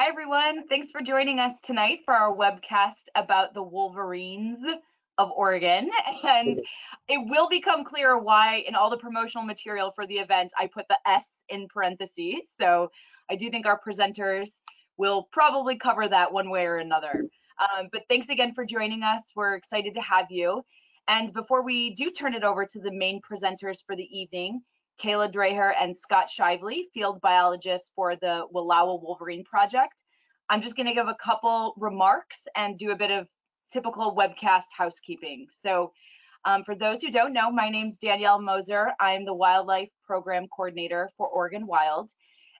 Hi, everyone. Thanks for joining us tonight for our webcast about the Wolverines of Oregon. And it will become clear why in all the promotional material for the event, I put the S in parentheses. So I do think our presenters will probably cover that one way or another. Um, but thanks again for joining us. We're excited to have you. And before we do turn it over to the main presenters for the evening, Kayla Dreher and Scott Shively, field biologists for the Wallowa Wolverine Project, I'm just gonna give a couple remarks and do a bit of typical webcast housekeeping. So um, for those who don't know, my name's Danielle Moser. I'm the Wildlife Program Coordinator for Oregon Wild.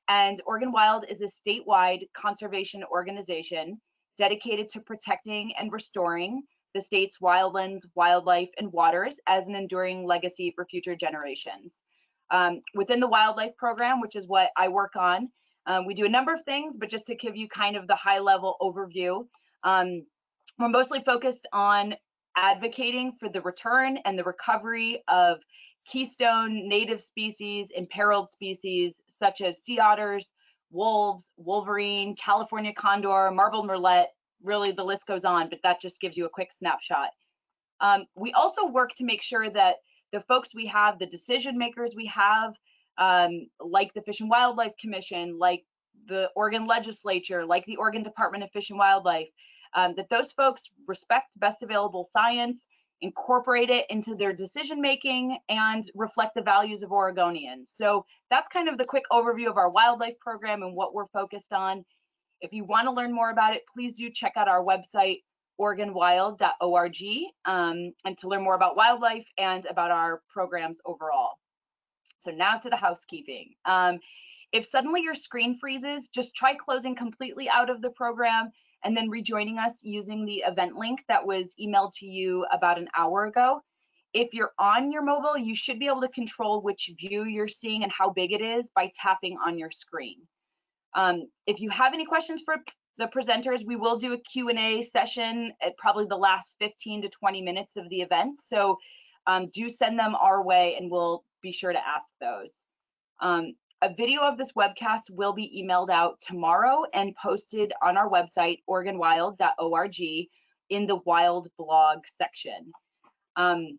And Oregon Wild is a statewide conservation organization dedicated to protecting and restoring the state's wildlands, wildlife, and waters as an enduring legacy for future generations. Um, within the wildlife program, which is what I work on, um, we do a number of things, but just to give you kind of the high level overview, um, we're mostly focused on advocating for the return and the recovery of keystone native species, imperiled species such as sea otters, wolves, wolverine, California condor, marbled murrelet, really the list goes on, but that just gives you a quick snapshot. Um, we also work to make sure that the folks we have, the decision makers we have, um, like the Fish and Wildlife Commission, like the Oregon legislature, like the Oregon Department of Fish and Wildlife, um, that those folks respect best available science, incorporate it into their decision making, and reflect the values of Oregonians. So that's kind of the quick overview of our wildlife program and what we're focused on. If you want to learn more about it, please do check out our website, oregonwild.org, um, and to learn more about wildlife and about our programs overall. So now to the housekeeping. Um, if suddenly your screen freezes, just try closing completely out of the program and then rejoining us using the event link that was emailed to you about an hour ago. If you're on your mobile, you should be able to control which view you're seeing and how big it is by tapping on your screen. Um, if you have any questions for the presenters, we will do a Q&A session at probably the last 15 to 20 minutes of the event. So um, do send them our way and we'll be sure to ask those. Um, a video of this webcast will be emailed out tomorrow and posted on our website, oregonwild.org, in the wild blog section. Um,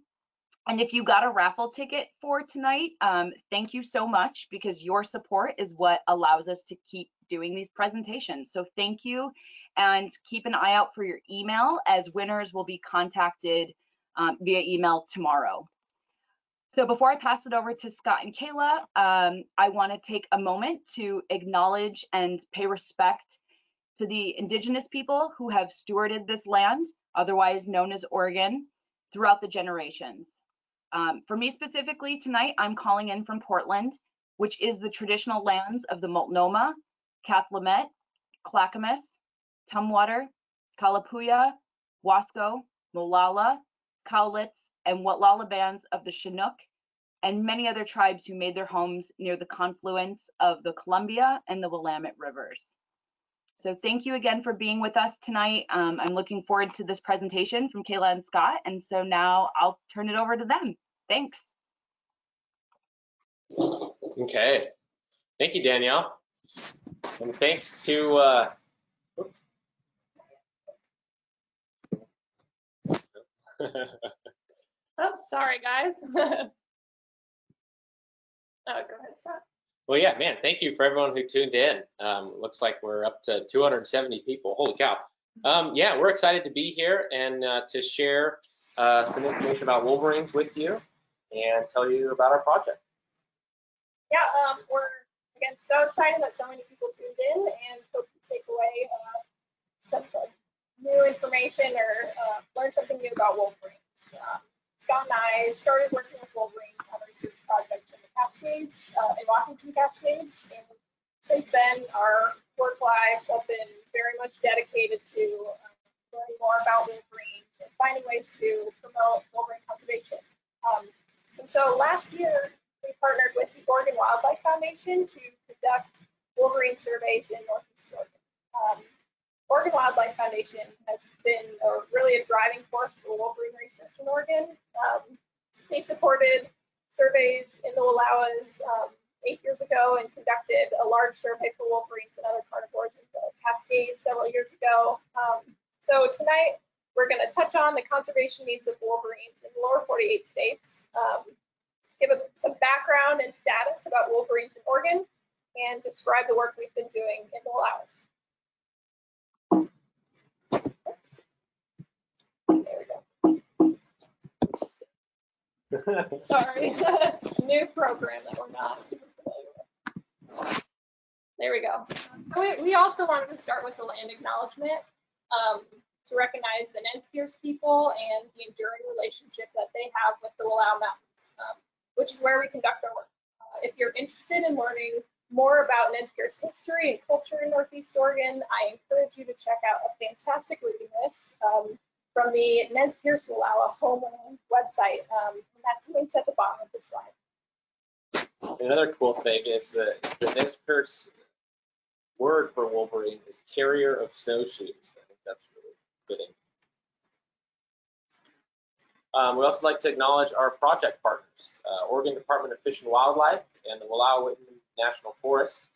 and if you got a raffle ticket for tonight, um, thank you so much because your support is what allows us to keep doing these presentations. So thank you and keep an eye out for your email as winners will be contacted um, via email tomorrow. So before I pass it over to Scott and Kayla, um, I want to take a moment to acknowledge and pay respect to the indigenous people who have stewarded this land, otherwise known as Oregon, throughout the generations. Um, for me specifically tonight, I'm calling in from Portland, which is the traditional lands of the Multnomah, Cathlamet, Clackamas, Tumwater, Kalapuya, Wasco, Molalla, Cowlitz, and Guatlala bands of the Chinook, and many other tribes who made their homes near the confluence of the Columbia and the Willamette rivers. So thank you again for being with us tonight. Um, I'm looking forward to this presentation from Kayla and Scott. And so now I'll turn it over to them. Thanks. Okay. Thank you, Danielle. And thanks to, uh, Oh, sorry, guys. oh, go ahead, stop. Well, yeah, man, thank you for everyone who tuned in. Um, looks like we're up to 270 people. Holy cow. Um, yeah, we're excited to be here and uh, to share uh, some information about Wolverines with you and tell you about our project. Yeah, um, we're, again, so excited that so many people tuned in and hope you take away uh, some new information or uh, learn something new about Wolverines. Uh, Scott and I started working with Wolverines on research projects in the Cascades, uh, in Washington Cascades. And since then, our work lives have been very much dedicated to uh, learning more about Wolverines and finding ways to promote Wolverine conservation. Um, and so last year, we partnered with the Oregon Wildlife Foundation to conduct Wolverine surveys in Northeast Oregon. Um, Oregon Wildlife Foundation has been a, really a driving force for wolverine research in Oregon. Um, they supported surveys in the Wallowas um, eight years ago and conducted a large survey for wolverines and other carnivores in the Cascades several years ago. Um, so tonight we're going to touch on the conservation needs of wolverines in the lower 48 states, um, give a, some background and status about wolverines in Oregon, and describe the work we've been doing in the Wallowas. Oops. There we go. Sorry, new program that we're not super familiar with. There we go. We, we also wanted to start with the land acknowledgement um, to recognize the Nez Perce people and the enduring relationship that they have with the Wallowa Mountains, um, which is where we conduct our work. Uh, if you're interested in learning more about Nez Perce history and culture in Northeast Oregon, I encourage you to check out a fantastic reading list um, from the Nez Perce Wallowa Homeland website, um, and that's linked at the bottom of the slide. Another cool thing is that the Nez Perce word for Wolverine is carrier of snowshoes. I think that's really fitting. Um, we also like to acknowledge our project partners, uh, Oregon Department of Fish and Wildlife and the Wallowa National Forest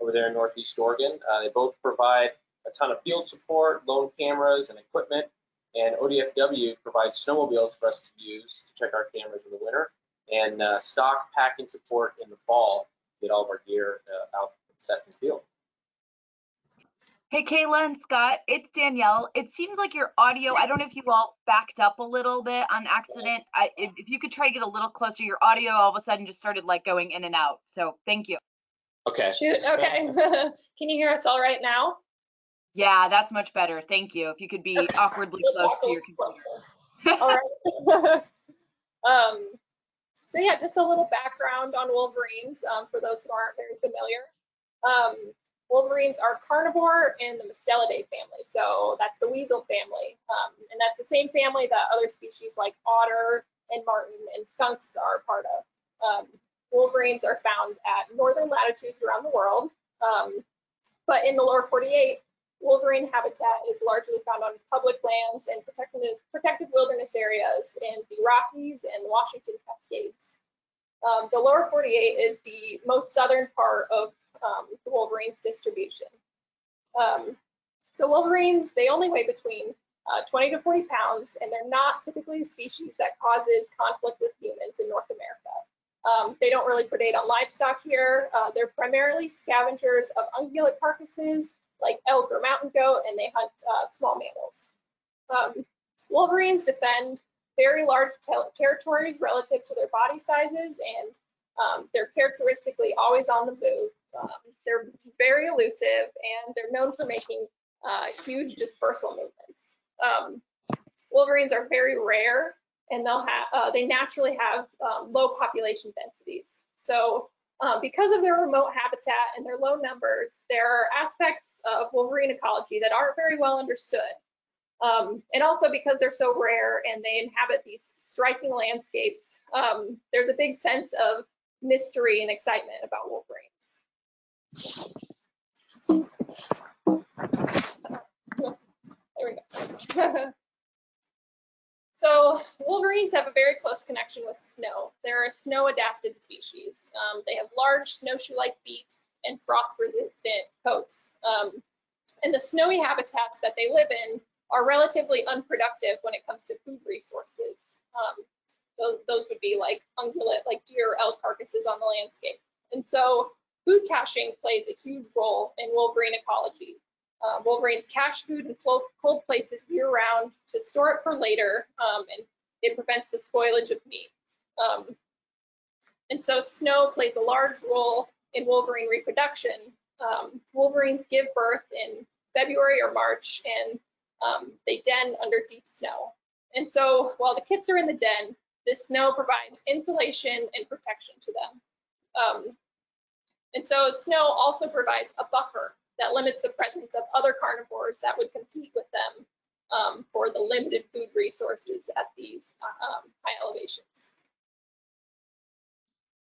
over there in Northeast Oregon. Uh, they both provide a ton of field support, loan cameras and equipment, and ODFW provides snowmobiles for us to use to check our cameras in the winter and uh, stock packing support in the fall, get all of our gear uh, out set in the field. Hey, Kayla and Scott, it's Danielle. It seems like your audio, I don't know if you all backed up a little bit on accident. I, if, if you could try to get a little closer, your audio all of a sudden just started like going in and out. So thank you. Okay. Shoot, okay. Can you hear us all right now? Yeah, that's much better. Thank you. If you could be awkwardly close to your computer. All right. um, so yeah, just a little background on wolverines um, for those who aren't very familiar. Um, wolverines are carnivore in the Mustelidae family, so that's the weasel family, um, and that's the same family that other species like otter and marten and skunks are part of. Um, wolverines are found at northern latitudes around the world, um, but in the lower 48, wolverine habitat is largely found on public lands and protected, protected wilderness areas in the Rockies and Washington Cascades. Um, the lower 48 is the most southern part of um, the wolverine's distribution. Um, so wolverines, they only weigh between uh, 20 to 40 pounds, and they're not typically a species that causes conflict with humans in North America. Um, they don't really predate on livestock here. Uh, they're primarily scavengers of ungulate carcasses like elk or mountain goat, and they hunt uh, small mammals. Um, wolverines defend very large territories relative to their body sizes, and um, they're characteristically always on the move. Um, they're very elusive, and they're known for making uh, huge dispersal movements. Um, wolverines are very rare, and they'll have uh, they naturally have um, low population densities. So um, because of their remote habitat and their low numbers, there are aspects of wolverine ecology that aren't very well understood. Um, and also because they're so rare and they inhabit these striking landscapes, um, there's a big sense of mystery and excitement about wolverines. There we go. So wolverines have a very close connection with snow. They're a snow adapted species. Um, they have large snowshoe-like feet and frost-resistant coats. Um, and the snowy habitats that they live in are relatively unproductive when it comes to food resources. Um, those, those would be like ungulate, like deer, or elk carcasses on the landscape. And so food caching plays a huge role in wolverine ecology. Uh, wolverines cache food in cold places year round to store it for later, um, and it prevents the spoilage of meat. Um, and so snow plays a large role in wolverine reproduction. Um, wolverines give birth in February or March, and um, they den under deep snow. And so while the kits are in the den, the snow provides insulation and protection to them. Um, and so snow also provides a buffer that limits the presence of other carnivores that would compete with them um, for the limited food resources at these um, high elevations.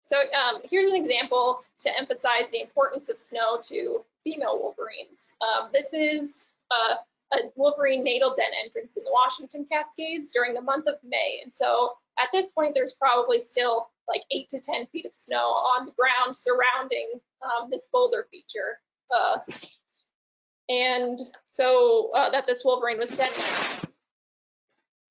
So um, here's an example to emphasize the importance of snow to female wolverines. Um, this is uh, a wolverine natal den entrance in the Washington Cascades during the month of May. And so at this point, there's probably still like eight to 10 feet of snow on the ground surrounding um, this boulder feature. Uh, and so uh, that this wolverine was den.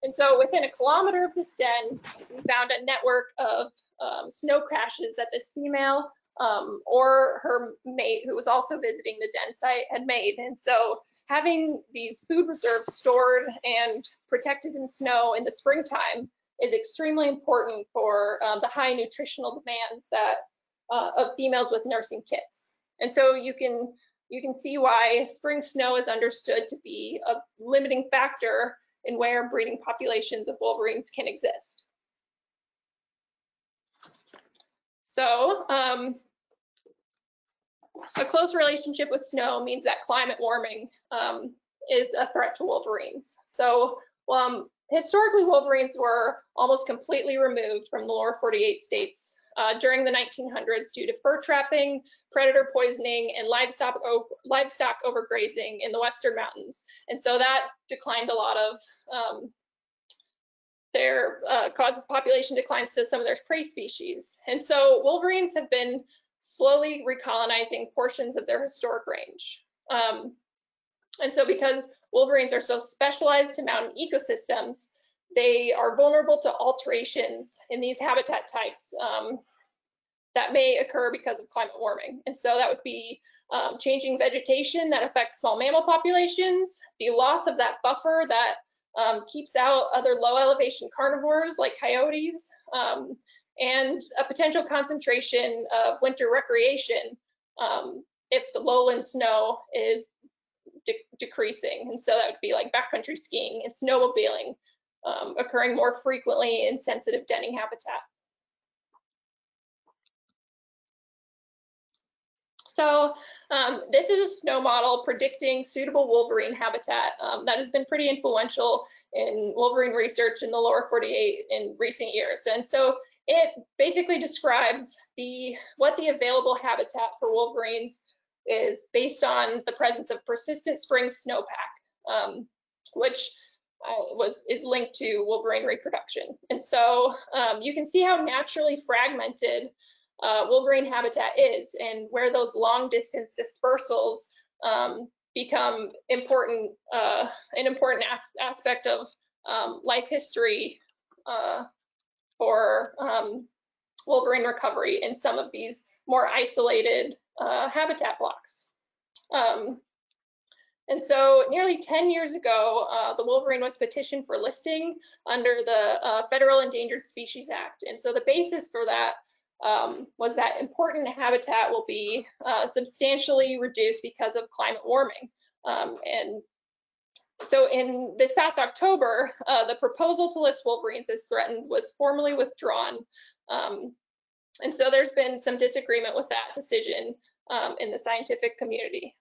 And so within a kilometer of this den, we found a network of um, snow caches that this female um, or her mate, who was also visiting the den site, had made. And so having these food reserves stored and protected in snow in the springtime is extremely important for um, the high nutritional demands that uh, of females with nursing kits. And so you can you can see why spring snow is understood to be a limiting factor in where breeding populations of wolverines can exist. So um, a close relationship with snow means that climate warming um, is a threat to wolverines. So um, historically, wolverines were almost completely removed from the lower 48 states uh, during the 1900s due to fur trapping, predator poisoning, and livestock, over, livestock overgrazing in the western mountains. And so that declined a lot of um, their uh, causes population declines to some of their prey species. And so wolverines have been slowly recolonizing portions of their historic range. Um, and so because wolverines are so specialized to mountain ecosystems, they are vulnerable to alterations in these habitat types um, that may occur because of climate warming. And so that would be um, changing vegetation that affects small mammal populations, the loss of that buffer that um, keeps out other low elevation carnivores like coyotes, um, and a potential concentration of winter recreation um, if the lowland snow is de decreasing. And so that would be like backcountry skiing and snowmobiling um, occurring more frequently in sensitive denning habitat. So um, this is a snow model predicting suitable wolverine habitat um, that has been pretty influential in wolverine research in the lower 48 in recent years. And so it basically describes the what the available habitat for wolverines is based on the presence of persistent spring snowpack, um, which uh, was is linked to wolverine reproduction. And so um, you can see how naturally fragmented uh, wolverine habitat is and where those long distance dispersals um, become important, uh, an important as aspect of um, life history uh, for um, wolverine recovery in some of these more isolated uh, habitat blocks. Um, and so nearly 10 years ago, uh, the wolverine was petitioned for listing under the uh, Federal Endangered Species Act. And so the basis for that um, was that important habitat will be uh, substantially reduced because of climate warming. Um, and so in this past October, uh, the proposal to list wolverines as threatened was formally withdrawn. Um, and so there's been some disagreement with that decision um, in the scientific community.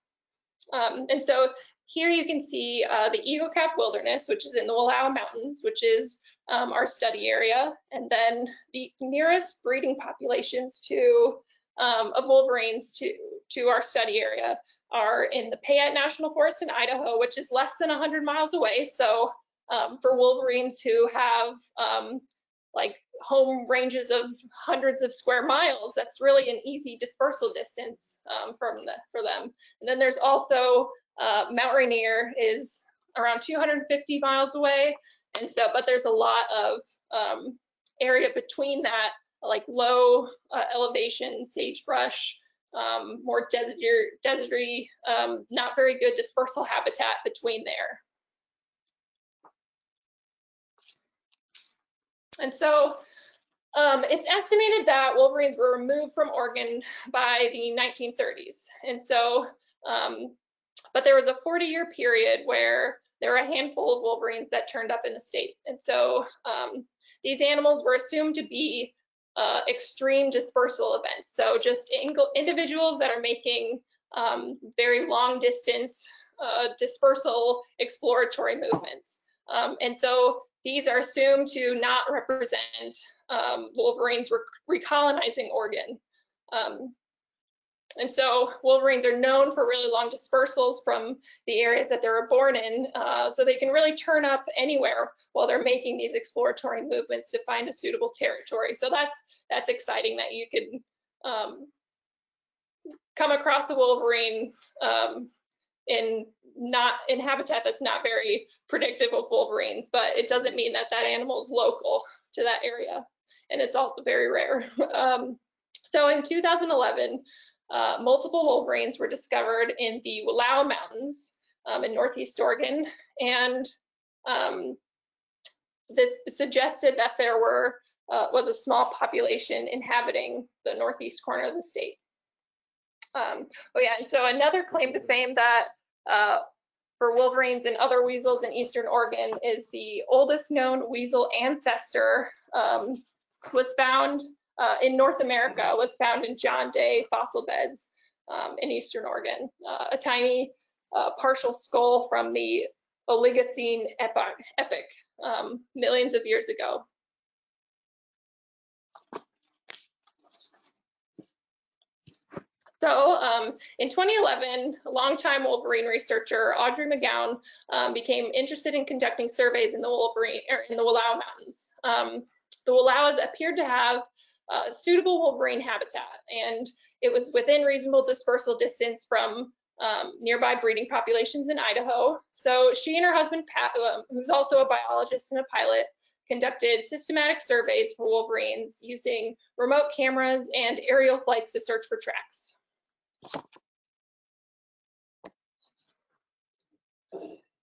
Um, and so here you can see uh, the Eagle Cap Wilderness, which is in the Wallowa Mountains, which is um, our study area. And then the nearest breeding populations to um, of wolverines to, to our study area are in the Payette National Forest in Idaho, which is less than 100 miles away. So um, for wolverines who have um, like home ranges of hundreds of square miles, that's really an easy dispersal distance um, from the, for them. And then there's also uh, Mount Rainier is around 250 miles away. And so, but there's a lot of um, area between that, like low uh, elevation sagebrush, um, more deserty, deserty um, not very good dispersal habitat between there. And so um, it's estimated that wolverines were removed from Oregon by the 1930s. And so, um, but there was a 40 year period where there were a handful of wolverines that turned up in the state. And so um, these animals were assumed to be uh, extreme dispersal events. So just individuals that are making um, very long distance uh, dispersal exploratory movements. Um, and so these are assumed to not represent um, wolverines rec recolonizing Oregon. And so wolverines are known for really long dispersals from the areas that they were born in, uh, so they can really turn up anywhere while they're making these exploratory movements to find a suitable territory. So that's that's exciting that you can um, come across the wolverine um, in not in habitat that's not very predictive of wolverines, but it doesn't mean that that animal is local to that area, and it's also very rare. Um, so in 2011, uh, multiple wolverines were discovered in the Wallowa Mountains um, in Northeast Oregon, and um, this suggested that there were uh, was a small population inhabiting the northeast corner of the state. Um, oh yeah, and so another claim to fame that uh, for wolverines and other weasels in eastern Oregon is the oldest known weasel ancestor um, was found uh, in North America, was found in John Day fossil beds um, in eastern Oregon. Uh, a tiny uh, partial skull from the Oligocene epoch, um, millions of years ago. So um, in 2011, a longtime Wolverine researcher Audrey Magoun um, became interested in conducting surveys in the Wolverine er, in the Wallowa Mountains. Um, the Wallowas appeared to have uh, suitable Wolverine habitat, and it was within reasonable dispersal distance from um, nearby breeding populations in Idaho. So she and her husband Pat, uh, who's also a biologist and a pilot, conducted systematic surveys for wolverines using remote cameras and aerial flights to search for tracks.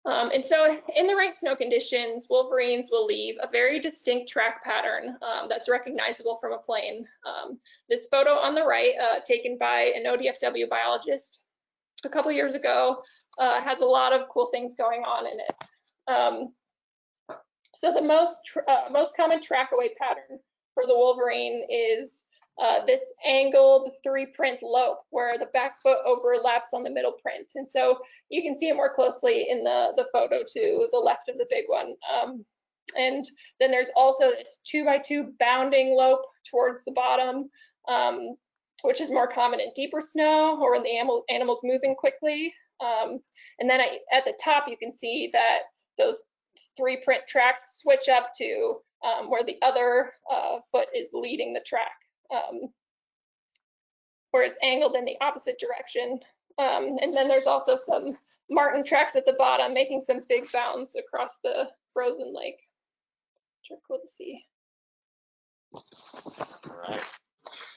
Um, and so in the right snow conditions, wolverines will leave a very distinct track pattern um, that's recognizable from a plane. Um, this photo on the right, uh, taken by an ODFW biologist a couple years ago, uh, has a lot of cool things going on in it. Um, so the most, uh, most common track away pattern for the wolverine is uh, this angled three print lope where the back foot overlaps on the middle print. And so you can see it more closely in the, the photo to the left of the big one. Um, and then there's also this two by two bounding lope towards the bottom, um, which is more common in deeper snow or when the animal, animal's moving quickly. Um, and then I, at the top, you can see that those three print tracks switch up to um, where the other uh, foot is leading the track um, where it's angled in the opposite direction. Um, and then there's also some marten tracks at the bottom making some big bounds across the frozen lake, which are cool to see. All right.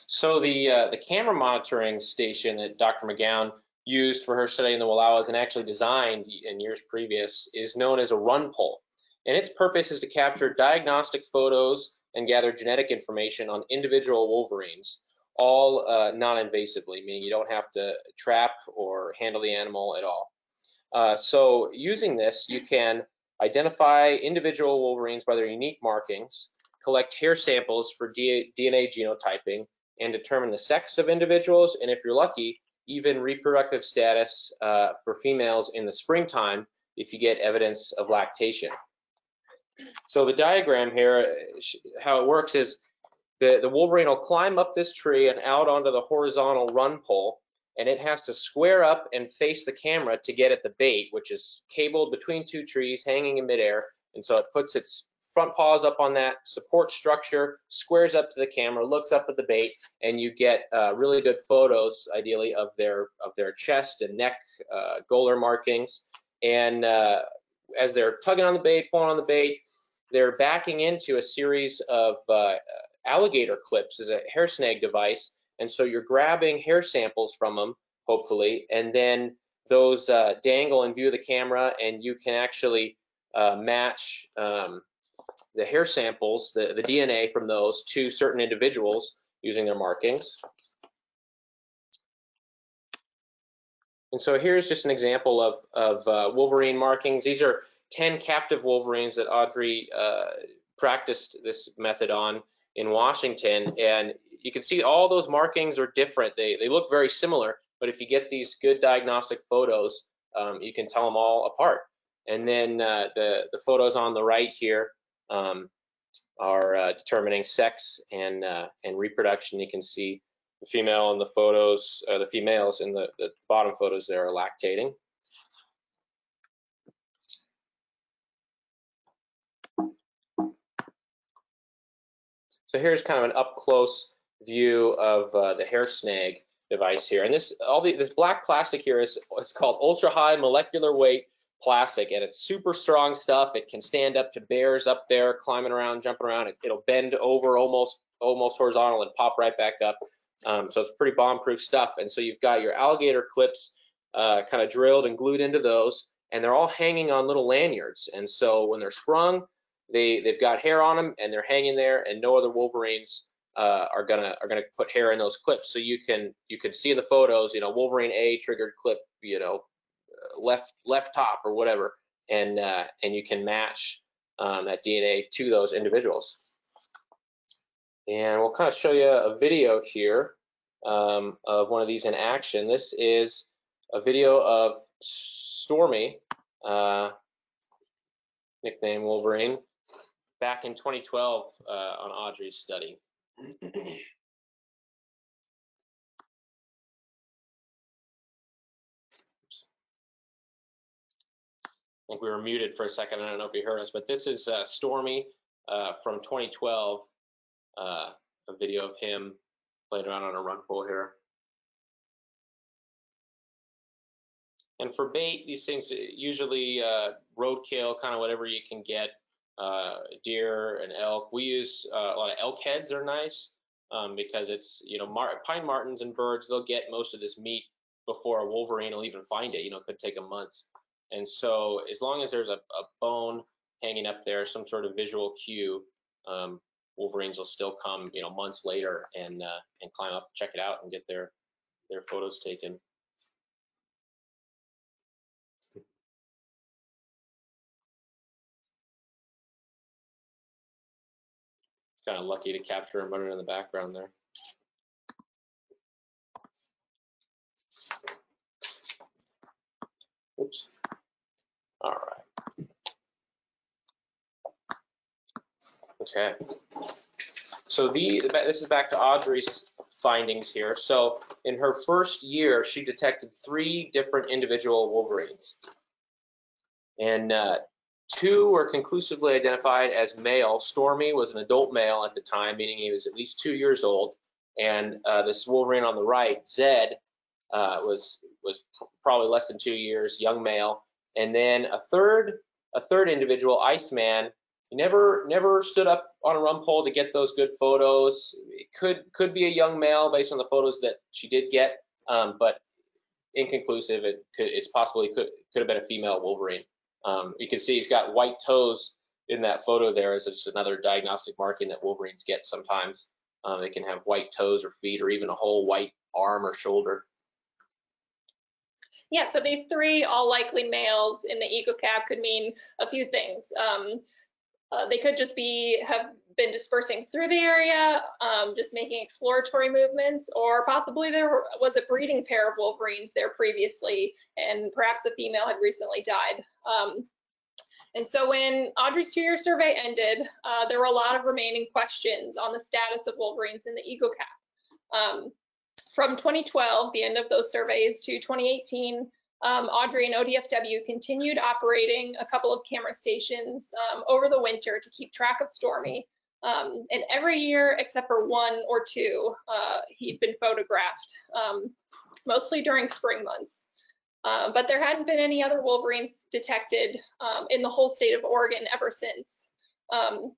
So the uh, the camera monitoring station that Dr. Magoun used for her study in the Wallowas and actually designed in years previous is known as a run pole. And its purpose is to capture diagnostic photos and gather genetic information on individual wolverines, all uh, non-invasively, meaning you don't have to trap or handle the animal at all. Uh, so using this, you can identify individual wolverines by their unique markings, collect hair samples for D DNA genotyping, and determine the sex of individuals, and if you're lucky, even reproductive status uh, for females in the springtime if you get evidence of lactation. So the diagram here, how it works is the, the wolverine will climb up this tree and out onto the horizontal run pole, and it has to square up and face the camera to get at the bait, which is cabled between two trees, hanging in midair. And so it puts its front paws up on that support structure, squares up to the camera, looks up at the bait, and you get uh, really good photos, ideally, of their of their chest and neck uh, gular markings. And uh, as they're tugging on the bait, pulling on the bait, they're backing into a series of uh, alligator clips as a hair snag device. And so you're grabbing hair samples from them, hopefully, and then those uh, dangle in view of the camera and you can actually uh, match um, the hair samples, the, the DNA from those to certain individuals using their markings. And so here's just an example of, of uh, Wolverine markings. These are 10 captive Wolverines that Audrey uh, practiced this method on in Washington. And you can see all those markings are different. They, they look very similar, but if you get these good diagnostic photos, um, you can tell them all apart. And then uh, the, the photos on the right here um, are uh, determining sex and, uh, and reproduction. You can see the female in the photos, uh, the females in the, the bottom photos there are lactating. So here's kind of an up close view of uh, the hair snag device here. And this all the this black plastic here is it's called ultra high molecular weight plastic and it's super strong stuff. It can stand up to bears up there climbing around, jumping around. It, will bend over almost almost horizontal and pop right back up. Um, so it's pretty bomb proof stuff. And so you've got your alligator clips uh, kind of drilled and glued into those and they're all hanging on little lanyards. And so when they're sprung, they they've got hair on them and they're hanging there and no other wolverines uh, are gonna are gonna put hair in those clips. So you can you can see in the photos, you know, Wolverine A triggered clip, you know, uh, left left top or whatever, and uh, and you can match um, that DNA to those individuals. And we'll kind of show you a video here um, of one of these in action. This is a video of Stormy, uh, nickname Wolverine, back in 2012 uh, on Audrey's study. I think we were muted for a second. I don't know if you heard us, but this is uh, Stormy uh, from 2012, uh, a video of him playing around on a run pole here. And for bait, these things uh, usually uh, roadkill, kind of whatever you can get, uh, deer and elk. We use uh, a lot of elk heads are nice um, because it's, you know, mar pine martens and birds, they'll get most of this meat before a wolverine will even find it. You know, it could take them months. And so as long as there's a, a bone hanging up there, some sort of visual cue, um, wolverines will still come, you know, months later and uh, and climb up, check it out, and get their their photos taken. It's kind of lucky to capture him running in the background there. Oops. All right. Okay. So the this is back to Audrey's findings here. So in her first year, she detected three different individual wolverines. And uh, Two were conclusively identified as male. Stormy was an adult male at the time, meaning he was at least two years old. And uh, this Wolverine on the right, Zed, uh, was was probably less than two years, young male. And then a third a third individual, Iceman, he never never stood up on a run pole to get those good photos. It could could be a young male based on the photos that she did get, um, but inconclusive. It could it's possibly could could have been a female Wolverine. Um, you can see he's got white toes in that photo there as just another diagnostic marking that Wolverines get sometimes. Um, they can have white toes or feet or even a whole white arm or shoulder. Yeah, so these three all likely males in the Eagle Cap could mean a few things. Um, uh, they could just be have been dispersing through the area, um, just making exploratory movements, or possibly there was a breeding pair of wolverines there previously, and perhaps a female had recently died. Um, and so when Audrey's two-year survey ended, uh, there were a lot of remaining questions on the status of wolverines in the Eagle Cap. Um, from 2012, the end of those surveys, to 2018, um, Audrey and ODFW continued operating a couple of camera stations um, over the winter to keep track of Stormy. Um, and every year, except for one or two, uh, he'd been photographed, um, mostly during spring months. Uh, but there hadn't been any other wolverines detected um, in the whole state of Oregon ever since. Um,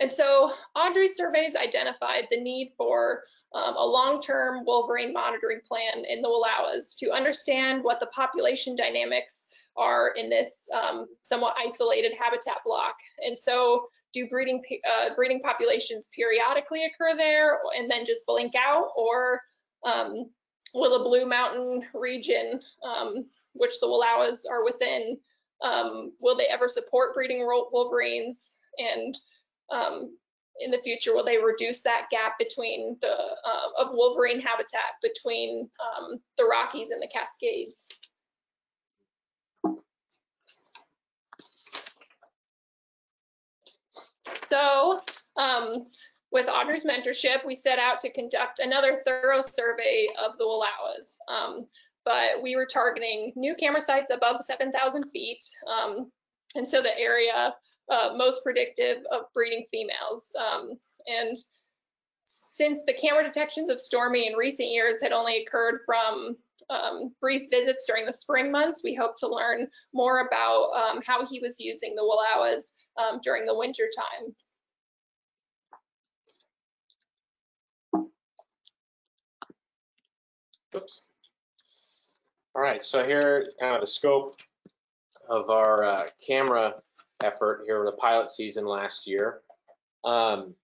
and so Audrey's surveys identified the need for um, a long-term wolverine monitoring plan in the Wallowas to understand what the population dynamics are in this um, somewhat isolated habitat block. And so do breeding, uh, breeding populations periodically occur there and then just blink out or um, will the Blue Mountain region, um, which the Wallowas are within, um, will they ever support breeding wolverines? And um, in the future, will they reduce that gap between the uh, of wolverine habitat between um, the Rockies and the Cascades? So um, with Audrey's mentorship, we set out to conduct another thorough survey of the Wallowas. Um, but we were targeting new camera sites above 7,000 feet. Um, and so the area uh, most predictive of breeding females. Um, and since the camera detections of Stormy in recent years had only occurred from um, brief visits during the spring months, we hope to learn more about um, how he was using the Wallowas um, during the winter time. Oops. All right, so here, kind of the scope of our uh, camera effort here with the pilot season last year. Um,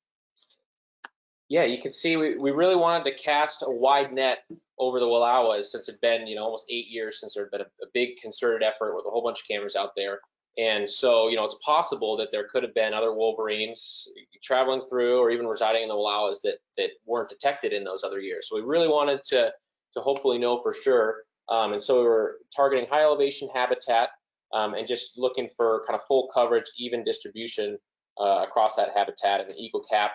yeah, you can see we, we really wanted to cast a wide net over the Wallowas since it'd been, you know, almost eight years since there had been a, a big concerted effort with a whole bunch of cameras out there. And so, you know, it's possible that there could have been other Wolverines traveling through or even residing in the Wallowas that, that weren't detected in those other years. So we really wanted to, to hopefully know for sure. Um, and so we were targeting high elevation habitat um, and just looking for kind of full coverage, even distribution uh, across that habitat and the eagle cap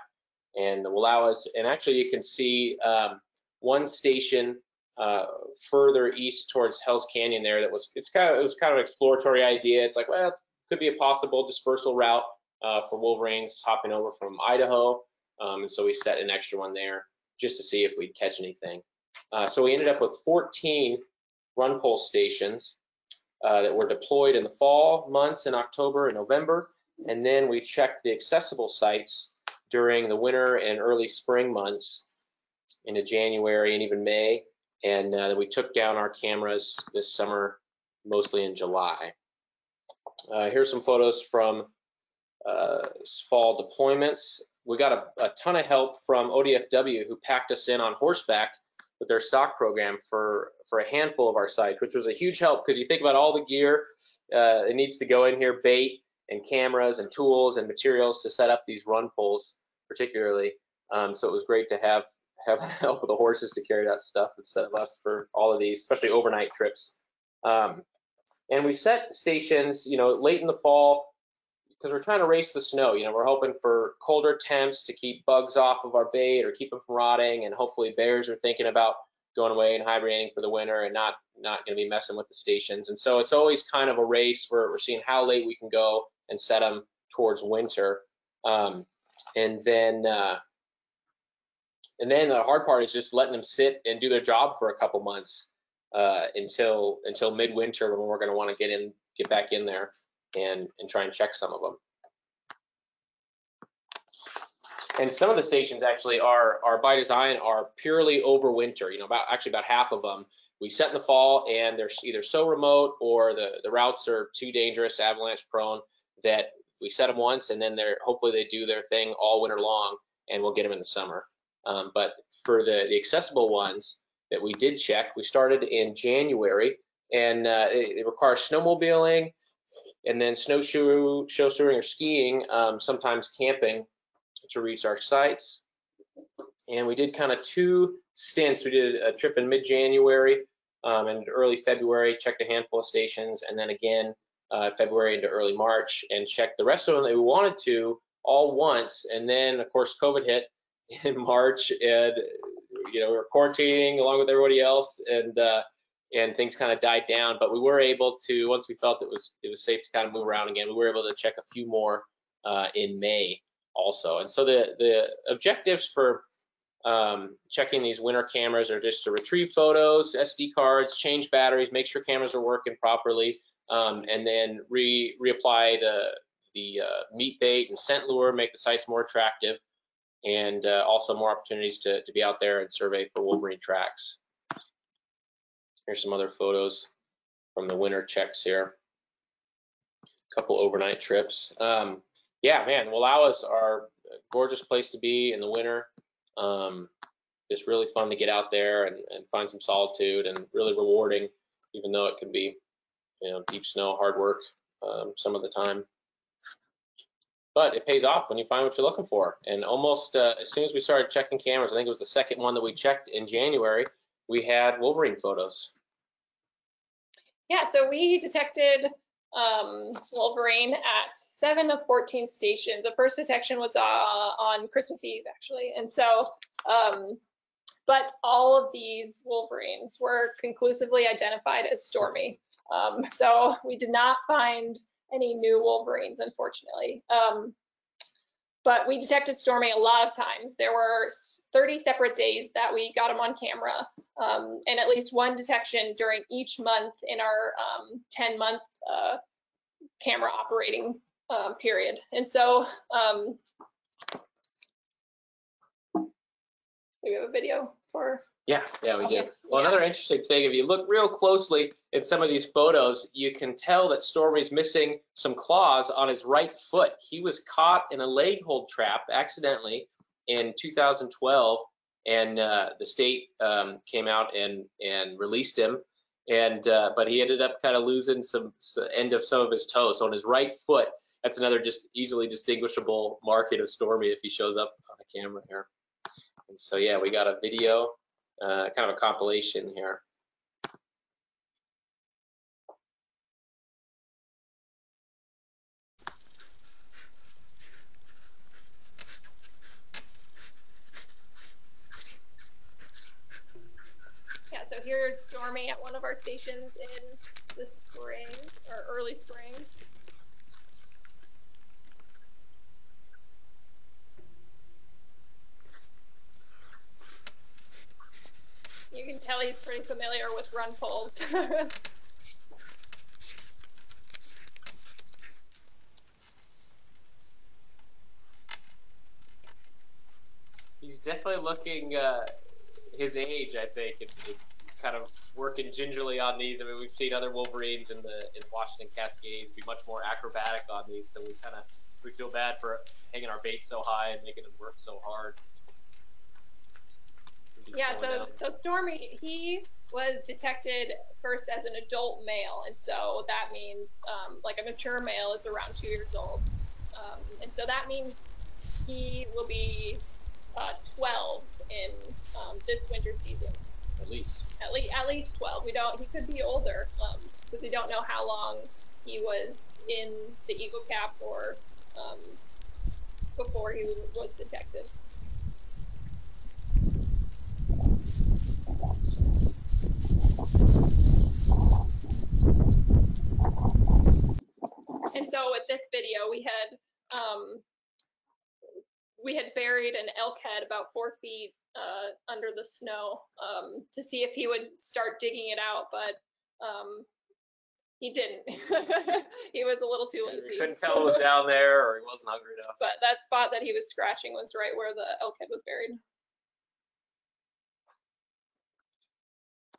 and the Wallowas. And actually you can see um, one station uh, further east towards Hell's Canyon there that was, it's kind of, it was kind of an exploratory idea. It's like, well, it could be a possible dispersal route uh, for Wolverines hopping over from Idaho. Um, and so we set an extra one there just to see if we'd catch anything. Uh, so we ended up with 14 run pole stations uh, that were deployed in the fall months in October and November. And then we checked the accessible sites during the winter and early spring months into January and even May. And uh, we took down our cameras this summer, mostly in July. Uh, here's some photos from uh, fall deployments. We got a, a ton of help from ODFW who packed us in on horseback with their stock program for for a handful of our sites, which was a huge help because you think about all the gear uh, it needs to go in here, bait and cameras and tools and materials to set up these run poles, particularly. Um, so it was great to have have help with the horses to carry that stuff instead of us for all of these, especially overnight trips. Um, and we set stations, you know, late in the fall because we're trying to race the snow. You know, we're hoping for colder temps to keep bugs off of our bait or keep them from rotting, and hopefully bears are thinking about going away and hibernating for the winter and not not going to be messing with the stations. And so it's always kind of a race where we're seeing how late we can go and set them towards winter. Um, and then uh, and then the hard part is just letting them sit and do their job for a couple months uh, until until midwinter when we're going to want to get in get back in there and and try and check some of them. And some of the stations actually are are by design are purely over winter. You know, about actually about half of them we set in the fall and they're either so remote or the the routes are too dangerous, avalanche prone that we set them once and then they're hopefully they do their thing all winter long and we'll get them in the summer. Um, but for the the accessible ones that we did check, we started in January and uh, it, it requires snowmobiling and then snowshoe, snowshoeing or skiing, um, sometimes camping to reach our sites. And we did kind of two stints. We did a trip in mid-January um, and early February, checked a handful of stations, and then again uh, February into early March and checked the rest of them that we wanted to all once. And then, of course, COVID hit in March, and you know we were quarantining along with everybody else, and uh, and things kind of died down. But we were able to once we felt it was it was safe to kind of move around again. We were able to check a few more uh, in May also. And so the, the objectives for um, checking these winter cameras are just to retrieve photos, SD cards, change batteries, make sure cameras are working properly, um, and then re reapply the the uh, meat bait and scent lure, make the sites more attractive, and uh, also more opportunities to, to be out there and survey for Wolverine tracks. Here's some other photos from the winter checks here. A couple overnight trips. Um, yeah, man, Wallowas are a gorgeous place to be in the winter. Um, just really fun to get out there and, and find some solitude and really rewarding, even though it can be, you know, deep snow, hard work um, some of the time. But it pays off when you find what you're looking for. And almost uh, as soon as we started checking cameras, I think it was the second one that we checked in January, we had Wolverine photos. Yeah, so we detected um, wolverine at seven of 14 stations. The first detection was uh, on Christmas Eve, actually. And so, um, but all of these wolverines were conclusively identified as stormy. Um, so we did not find any new wolverines, unfortunately. Um, but we detected Stormy a lot of times. There were 30 separate days that we got him on camera, um, and at least one detection during each month in our 10-month uh, camera operating um, period. And so um, we have a video for Yeah, yeah, we do. Well, yeah. another interesting thing, if you look real closely at some of these photos, you can tell that Stormy's missing some claws on his right foot. He was caught in a leg hold trap accidentally in 2012, and uh, the state um, came out and and released him. And uh, but he ended up kind of losing some s- end of some of his toes. So on his right foot, that's another just easily distinguishable market of Stormy if he shows up on a camera here. And so yeah, we got a video uh, kind of a compilation here. Here's Stormy at one of our stations in the spring or early spring. You can tell he's pretty familiar with run poles. He's definitely looking uh, his age, I think, kind of working gingerly on these. I mean, we've seen other Wolverines in the in Washington Cascades be much more acrobatic on these, so we kind of we feel bad for hanging our bait so high and making them work so hard. He's Yeah, so, down. so Stormy, he was detected first as an adult male, and so that means um, like a mature male is around two years old, um, and so that means he will be uh, 12 in um, this winter season. at least. At least, at least 12. We don't. He could be older because we don't know how long he was in the Eagle Cap or um, before he was, was detected. And so with this video, we had um, we had buried an elk head about four feet uh, under the snow um, to see if he would start digging it out, but um, he didn't. he was a little too lazy. You couldn't tell it was down there, or he wasn't hungry enough. But that spot that he was scratching was right where the elk head was buried.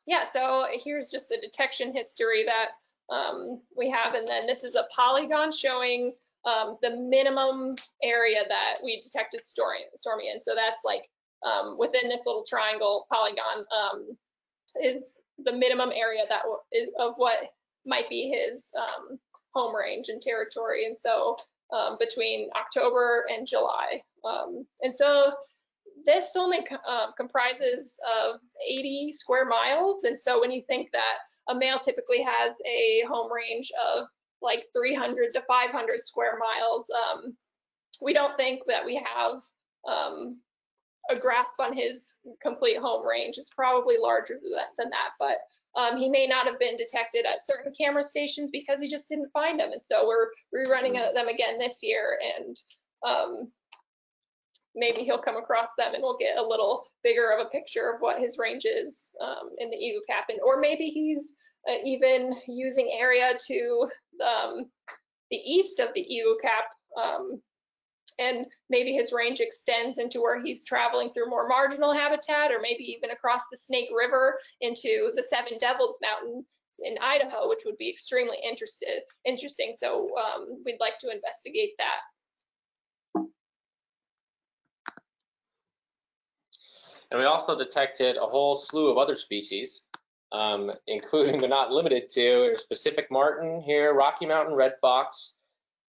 Yeah, so here's just the detection history that um, we have, and then this is a polygon showing um, the minimum area that we detected stormy, in. So that's like um, within this little triangle polygon um, is the minimum area that of what might be his um, home range and territory. And so um, between October and July. Um, and so this only co- comprises of 80 square miles. And so when you think that a male typically has a home range of like 300 to 500 square miles, um, we don't think that we have um, a grasp on his complete home range. It's probably larger than that, than that but um, he may not have been detected at certain camera stations because he just didn't find them. And so we're rerunning uh, them again this year and um, maybe he'll come across them and we'll get a little bigger of a picture of what his range is um, in the Eagle Cap. And, or maybe he's uh, even using area to um, the east of the Eagle Cap. Um, and maybe his range extends into where he's traveling through more marginal habitat, or maybe even across the Snake River into the Seven Devils Mountain in Idaho, which would be extremely interested, interesting. So um, we'd like to investigate that. And we also detected a whole slew of other species, um, including but not limited to Pacific marten here, Rocky Mountain red fox,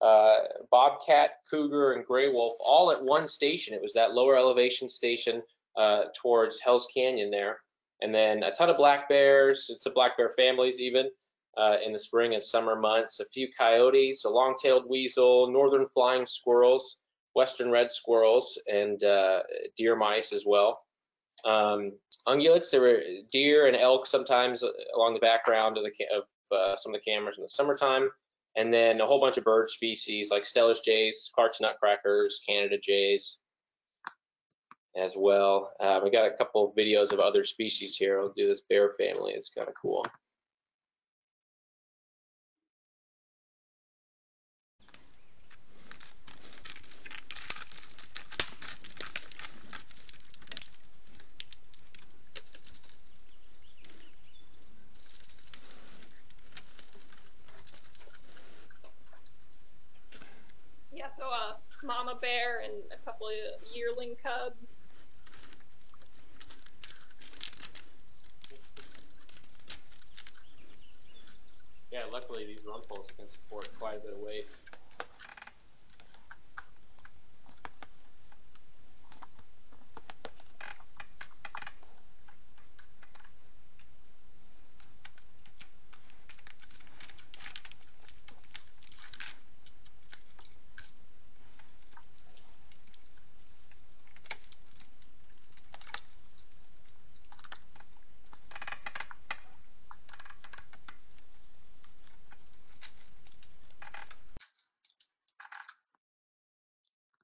uh, bobcat, cougar, and gray wolf, all at one station. It was that lower elevation station uh, towards Hell's Canyon there. And then a ton of black bears, it's some black bear families even, uh, in the spring and summer months, a few coyotes, a long-tailed weasel, northern flying squirrels, western red squirrels, and uh, deer mice as well. Um, ungulates, there were deer and elk sometimes along the background of, the, of uh, some of the cameras in the summertime. And then a whole bunch of bird species like Steller's jays, Clark's nutcrackers, Canada jays as well. Uh, we got a couple of videos of other species here. I'll do this bear family. It's kind of cool. Yeah, so a bear and a couple of yearling cubs. Yeah, luckily these run poles can support quite a bit of weight.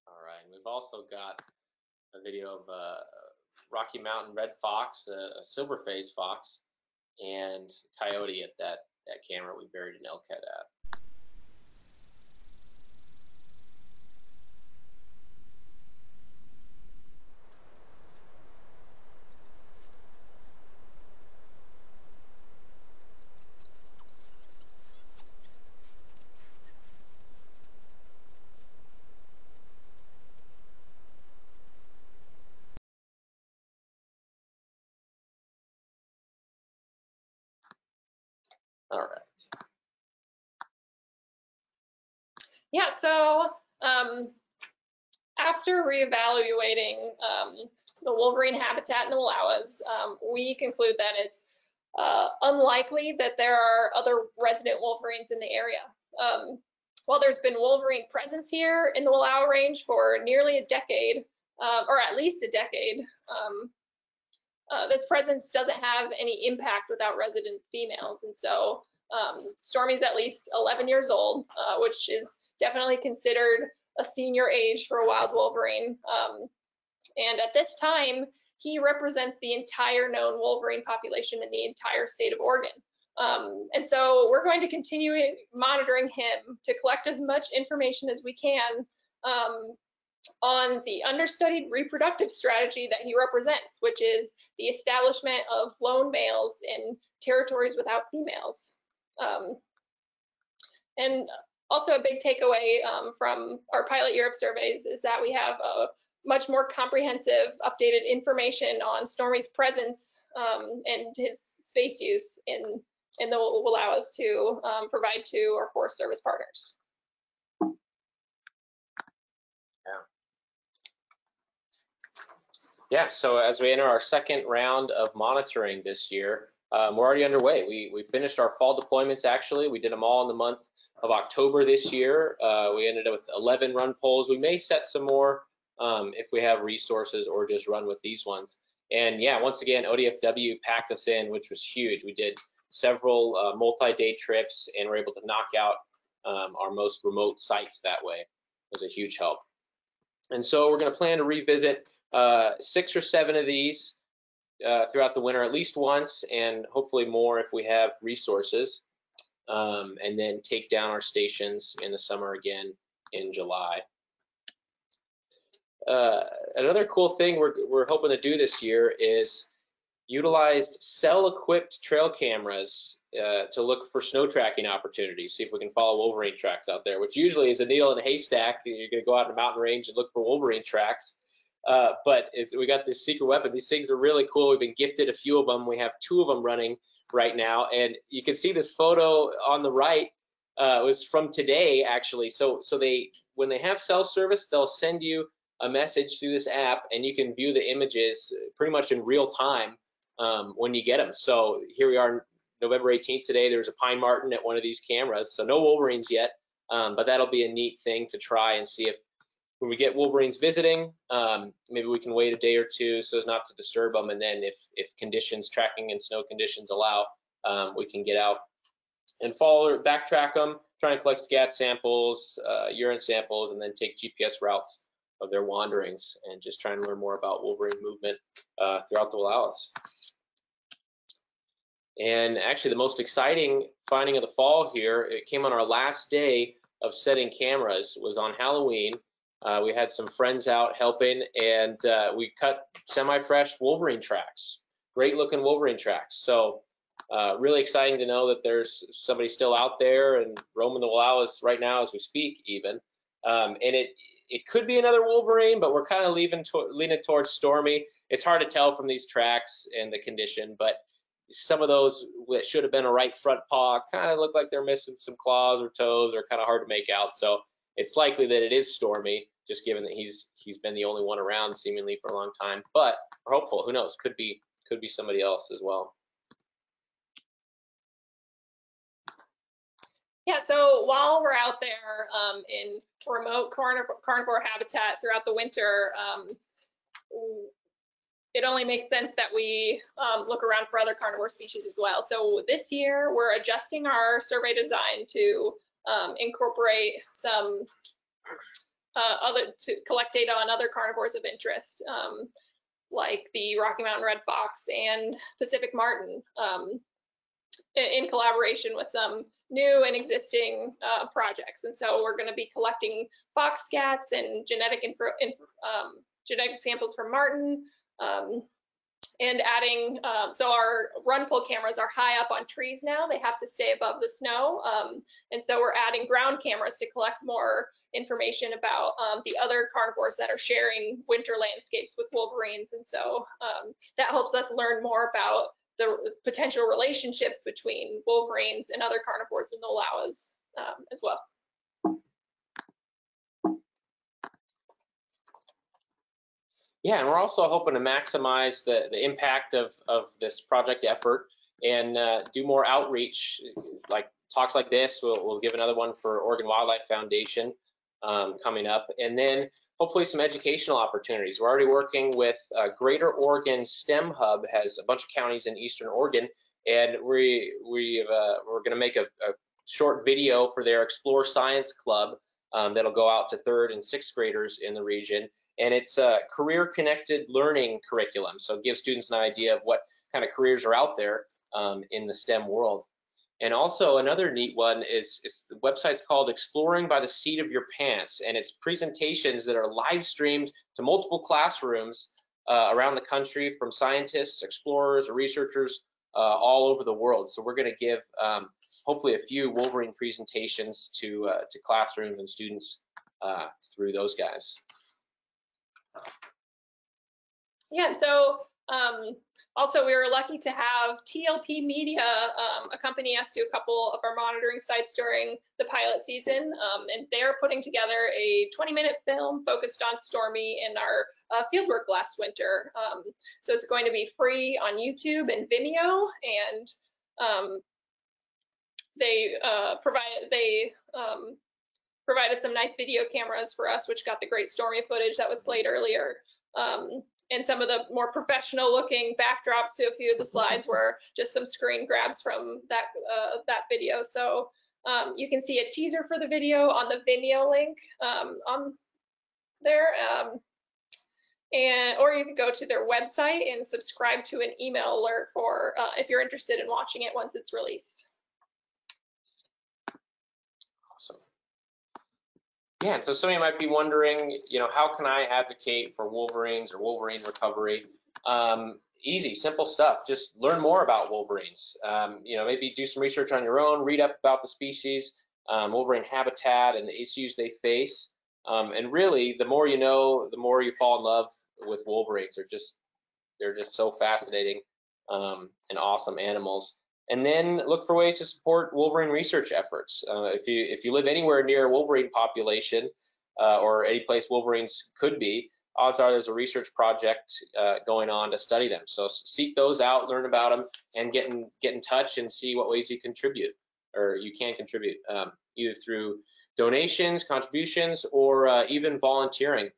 All right, and we've also got a video of uh, Rocky Mountain red fox, a, a silver face fox, and coyote at that that camera we buried an elk head at. All right. Yeah, so um, after reevaluating um, the wolverine habitat in the Wallowas, um, we conclude that it's uh, unlikely that there are other resident wolverines in the area. Um, while there's been wolverine presence here in the Wallowa Range for nearly a decade, uh, or at least a decade, um, uh, this presence doesn't have any impact without resident females. And so um, Stormy's at least 11 years old, uh, which is definitely considered a senior age for a wild wolverine. Um, and at this time, he represents the entire known wolverine population in the entire state of Oregon. Um, and so we're going to continue monitoring him to collect as much information as we can um, on the understudied reproductive strategy that he represents, which is the establishment of lone males in territories without females. Um, and also a big takeaway um, from our pilot year of surveys is that we have a much more comprehensive updated information on Stormy's presence um, and his space use in, in the will allow us to um, provide to our Forest Service partners. Yeah, so as we enter our second round of monitoring this year, um, we're already underway. We, we finished our fall deployments actually. We did them all in the month of October this year. Uh, we ended up with 11 run poles. We may set some more um, if we have resources or just run with these ones. And yeah, once again, ODFW packed us in, which was huge. We did several uh, multi-day trips and were able to knock out um, our most remote sites that way. It was a huge help. And so we're going to plan to revisit uh, six or seven of these uh, throughout the winter, at least once, and hopefully more if we have resources. Um, and then take down our stations in the summer again in July. Uh, another cool thing we're, we're hoping to do this year is utilize cell-equipped trail cameras uh, to look for snow tracking opportunities, see if we can follow Wolverine tracks out there, which usually is a needle in a haystack. You're going to go out in a mountain range and look for Wolverine tracks. Uh, but we got this secret weapon. These things are really cool. We've been gifted a few of them. We have two of them running right now, and you can see this photo on the right uh, was from today actually. So so they when they have cell service, they'll send you a message through this app, and you can view the images pretty much in real time um, when you get them. So here we are November 18th today, there was a pine marten at one of these cameras. So no wolverines yet, um, but that'll be a neat thing to try and see if when we get wolverines visiting, um, maybe we can wait a day or two so as not to disturb them. And then if, if conditions, tracking and snow conditions allow, um, we can get out and follow or backtrack them, try and collect scat samples, uh, urine samples, and then take GPS routes of their wanderings and just try and learn more about wolverine movement uh, throughout the Wallowas. And actually the most exciting finding of the fall here, it came on our last day of setting cameras, was on Halloween. Uh, we had some friends out helping and uh, we cut semi-fresh Wolverine tracks, great looking Wolverine tracks. So uh, really exciting to know that there's somebody still out there and roaming the Wallowas right now as we speak even. Um, and it it could be another Wolverine, but we're kind of leaning, to, leaning towards Stormy. It's hard to tell from these tracks and the condition, but some of those that should have been a right front paw kind of look like they're missing some claws or toes or kind of hard to make out. So it's likely that it is Stormy, just given that he's he's been the only one around seemingly for a long time. But we're hopeful. Who knows? Could be could be somebody else as well. Yeah, so while we're out there um, in remote carnivore, carnivore habitat throughout the winter, um, it only makes sense that we um, look around for other carnivore species as well. So this year we're adjusting our survey design to um, incorporate some uh, other to collect data on other carnivores of interest, um, like the Rocky Mountain red fox and Pacific marten, um, in collaboration with some new and existing uh, projects. And so we're going to be collecting fox scats and genetic info, info um, genetic samples from marten, um, and adding, um, so our run pole cameras are high up on trees now. They have to stay above the snow. Um, and so we're adding ground cameras to collect more information about um, the other carnivores that are sharing winter landscapes with wolverines. And so um, that helps us learn more about the potential relationships between wolverines and other carnivores in the Wallowas um, as well. Yeah, and we're also hoping to maximize the, the impact of, of this project effort and uh, do more outreach, like talks like this. We'll, we'll give another one for Oregon Wildlife Foundation um, coming up. And then hopefully some educational opportunities. We're already working with uh, Greater Oregon STEM Hub, has a bunch of counties in Eastern Oregon, and we we uh, we're going to make a, a, short video for their Explore Science Club um, that'll go out to third and sixth graders in the region. And it's a career-connected learning curriculum, so give students an idea of what kind of careers are out there um, in the STEM world. And also another neat one is, is the website's called Exploring by the Seat of Your Pants, and it's presentations that are live streamed to multiple classrooms uh, around the country from scientists, explorers, researchers uh, all over the world. So we're going to give um, hopefully a few Wolverine presentations to uh, to classrooms and students uh, through those guys. Yeah, so um, also, we were lucky to have TLP Media um, accompany us to a couple of our monitoring sites during the pilot season, um, and they're putting together a 20-minute film focused on Stormy and our uh, fieldwork last winter. Um, so it's going to be free on YouTube and Vimeo, and um, they uh, provide they um, provided some nice video cameras for us, which got the great Stormy footage that was played earlier. Um, and some of the more professional looking backdrops to a few of the slides were just some screen grabs from that uh, that video. So um, you can see a teaser for the video on the Vimeo link um, on there. Um, and or you can go to their website and subscribe to an email alert for uh, if you're interested in watching it once it's released. Yeah, and so somebody might be wondering, you know, how can I advocate for Wolverines or Wolverine recovery? Um, easy, simple stuff. Just learn more about Wolverines. Um, you know, maybe do some research on your own, read up about the species, um, Wolverine habitat and the issues they face. Um, and really, the more you know, the more you fall in love with Wolverines. They're just, they're just so fascinating um, and awesome animals and then look for ways to support Wolverine research efforts. Uh, if you if you live anywhere near a Wolverine population uh, or any place Wolverines could be, odds are there's a research project uh, going on to study them. So seek those out, learn about them, and get in get in touch and see what ways you contribute or you can contribute, um, either through donations, contributions, or uh, even volunteering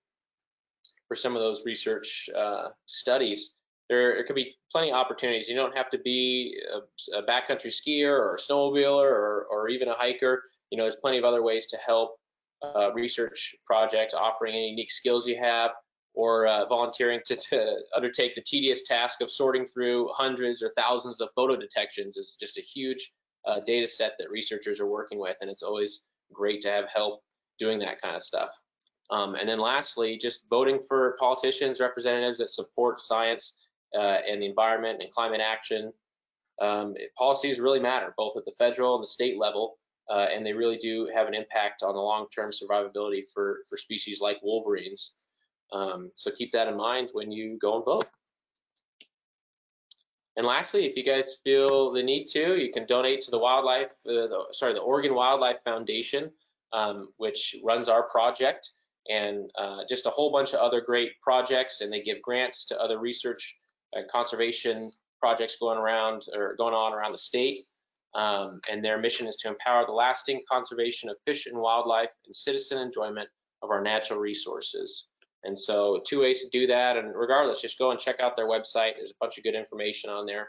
for some of those research uh, studies. There, could be plenty of opportunities. You don't have to be a, a backcountry skier or a snowmobiler or, or even a hiker. You know, there's plenty of other ways to help uh, research projects, offering any unique skills you have, or uh, volunteering to, to, undertake the tedious task of sorting through hundreds or thousands of photo detections is just a huge uh, data set that researchers are working with, and it's always great to have help doing that kind of stuff. Um, and then lastly, just voting for politicians, representatives that support science uh, and the environment and climate action. Um, policies really matter, both at the federal and the state level, uh, and they really do have an impact on the long-term survivability for, for species like wolverines. Um, so keep that in mind when you go and vote. And lastly, if you guys feel the need to, you can donate to the wildlife, uh, the, sorry, the Oregon Wildlife Foundation, um, which runs our project and uh, just a whole bunch of other great projects. And they give grants to other research and conservation projects going around or going on around the state. Um, and their mission is to empower the lasting conservation of fish and wildlife and citizen enjoyment of our natural resources. And so two ways to do that. And regardless, just go and check out their website. There's a bunch of good information on there.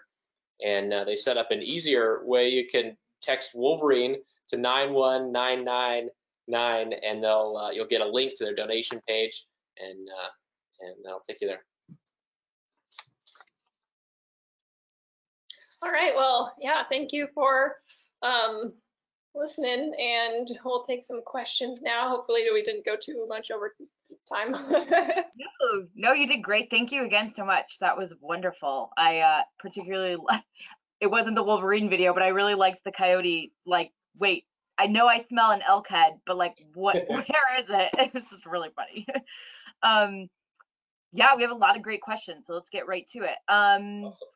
And uh, they set up an easier way you can text Wolverine to 91999 and they'll uh, you'll get a link to their donation page and uh, and they'll take you there. All right, well, yeah, thank you for um, listening and we'll take some questions now. Hopefully we didn't go too much over time. no, no, you did great. Thank you again so much. That was wonderful. I uh, particularly, it wasn't the Wolverine video, but I really liked the coyote. Like, wait, I know I smell an elk head, but like, what? where is it? It's just really funny. um, yeah, we have a lot of great questions, so let's get right to it. Um, awesome.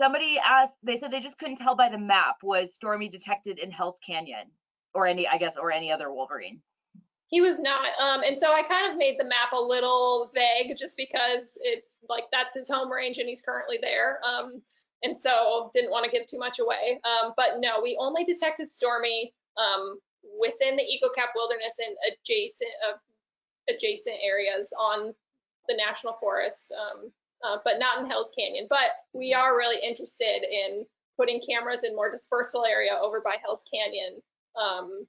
Somebody asked, they said they just couldn't tell by the map. Was Stormy detected in Hell's Canyon, or any, I guess, or any other Wolverine? He was not. Um, and so I kind of made the map a little vague just because it's like that's his home range and he's currently there. Um, and so didn't want to give too much away. Um, but no, we only detected Stormy um, within the Eagle Cap wilderness and adjacent uh, adjacent areas on the national forest, um, uh, but not in Hell's Canyon. But we are really interested in putting cameras in more dispersal area over by Hell's Canyon um,